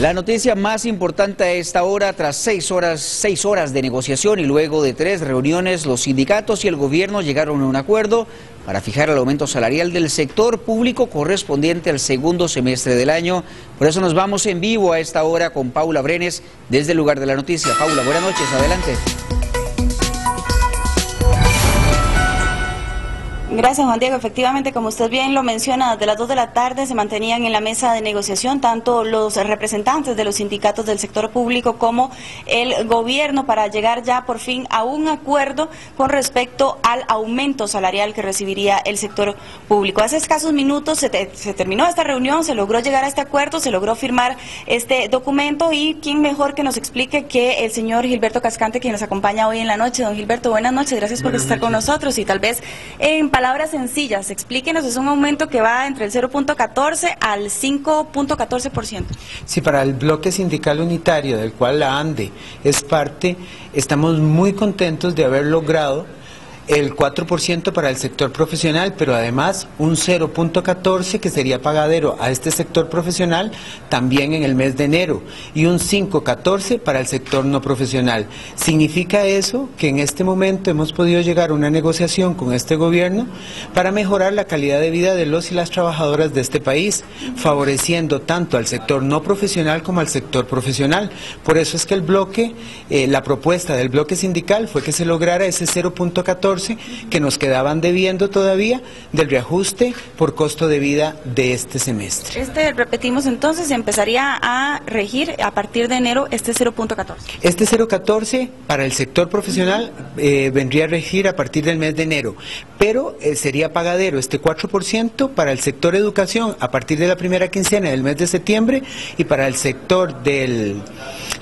La noticia más importante a esta hora, tras seis horas, seis horas de negociación y luego de tres reuniones, los sindicatos y el gobierno llegaron a un acuerdo para fijar el aumento salarial del sector público correspondiente al segundo semestre del año. Por eso nos vamos en vivo a esta hora con Paula Brenes desde el lugar de la noticia. Paula, buenas noches, adelante. Gracias, Juan Diego. Efectivamente, como usted bien lo menciona, desde las 2 de la tarde se mantenían en la mesa de negociación tanto los representantes de los sindicatos del sector público como el gobierno para llegar ya por fin a un acuerdo con respecto al aumento salarial que recibiría el sector público. Hace escasos minutos se, se terminó esta reunión, se logró llegar a este acuerdo, se logró firmar este documento y quién mejor que nos explique que el señor Gilberto Cascante, quien nos acompaña hoy en la noche. Don Gilberto, buenas noches, gracias por estar con nosotros y tal vez en palabras palabras sencillas, explíquenos, es un aumento que va entre el 0.14 al 5.14%. Sí, para el bloque sindical unitario del cual la ANDE es parte, estamos muy contentos de haber logrado el 4% para el sector profesional, pero además un 0.14 que sería pagadero a este sector profesional también en el mes de enero y un 5.14 para el sector no profesional. Significa eso que en este momento hemos podido llegar a una negociación con este gobierno para mejorar la calidad de vida de los y las trabajadoras de este país, favoreciendo tanto al sector no profesional como al sector profesional. Por eso es que el bloque, eh, la propuesta del bloque sindical fue que se lograra ese 0.14 que nos quedaban debiendo todavía del reajuste por costo de vida de este semestre. Este, repetimos entonces, empezaría a regir a partir de enero este 0.14. Este 0.14 para el sector profesional eh, vendría a regir a partir del mes de enero, pero eh, sería pagadero este 4% para el sector educación a partir de la primera quincena del mes de septiembre y para el sector del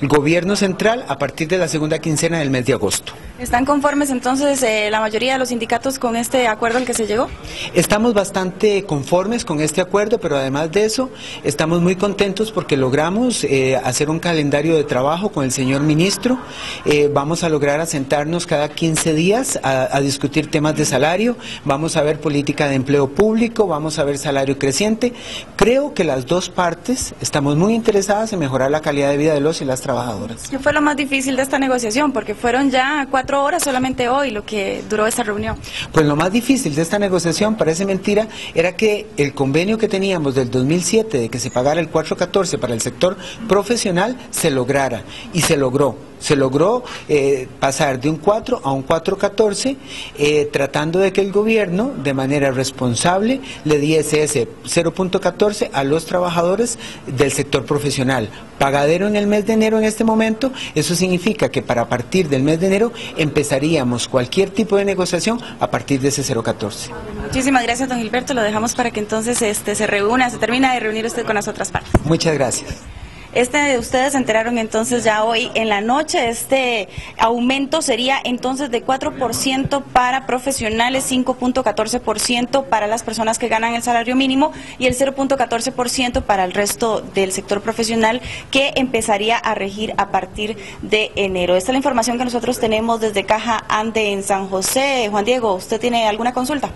gobierno central a partir de la segunda quincena del mes de agosto. ¿Están conformes entonces eh, la mayoría de los sindicatos con este acuerdo al que se llegó? Estamos bastante conformes con este acuerdo, pero además de eso, estamos muy contentos porque logramos eh, hacer un calendario de trabajo con el señor ministro. Eh, vamos a lograr asentarnos cada 15 días a, a discutir temas de salario, vamos a ver política de empleo público, vamos a ver salario creciente. Creo que las dos partes estamos muy interesadas en mejorar la calidad de vida de los y las trabajadoras. ¿Qué fue lo más difícil de esta negociación? Porque fueron ya cuatro horas solamente hoy lo que duró esta reunión. Pues lo más difícil de esta negociación, parece mentira, era que el convenio que teníamos del 2007 de que se pagara el 414 para el sector profesional se lograra y se logró se logró eh, pasar de un 4 a un 414, eh, tratando de que el gobierno, de manera responsable, le diese ese 0.14 a los trabajadores del sector profesional. Pagadero en el mes de enero en este momento, eso significa que para partir del mes de enero empezaríamos cualquier tipo de negociación a partir de ese 014. Muchísimas gracias, don Gilberto. Lo dejamos para que entonces este, se reúna, se termina de reunir usted con las otras partes. Muchas gracias. Este, ustedes se enteraron entonces ya hoy en la noche, este aumento sería entonces de 4% para profesionales, 5.14% para las personas que ganan el salario mínimo y el 0.14% para el resto del sector profesional que empezaría a regir a partir de enero. Esta es la información que nosotros tenemos desde Caja Ande en San José. Juan Diego, ¿usted tiene alguna consulta?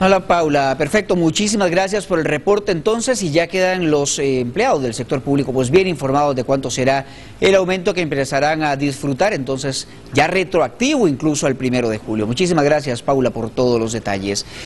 Hola Paula, perfecto, muchísimas gracias por el reporte entonces y ya quedan los eh, empleados del sector público pues bien informados de cuánto será el aumento que empezarán a disfrutar entonces ya retroactivo incluso al primero de julio. Muchísimas gracias Paula por todos los detalles.